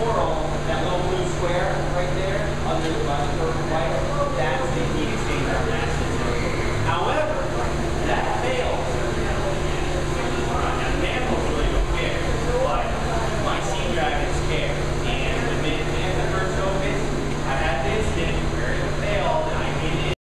Coral, uh, that little blue square right there under the uh, bus white.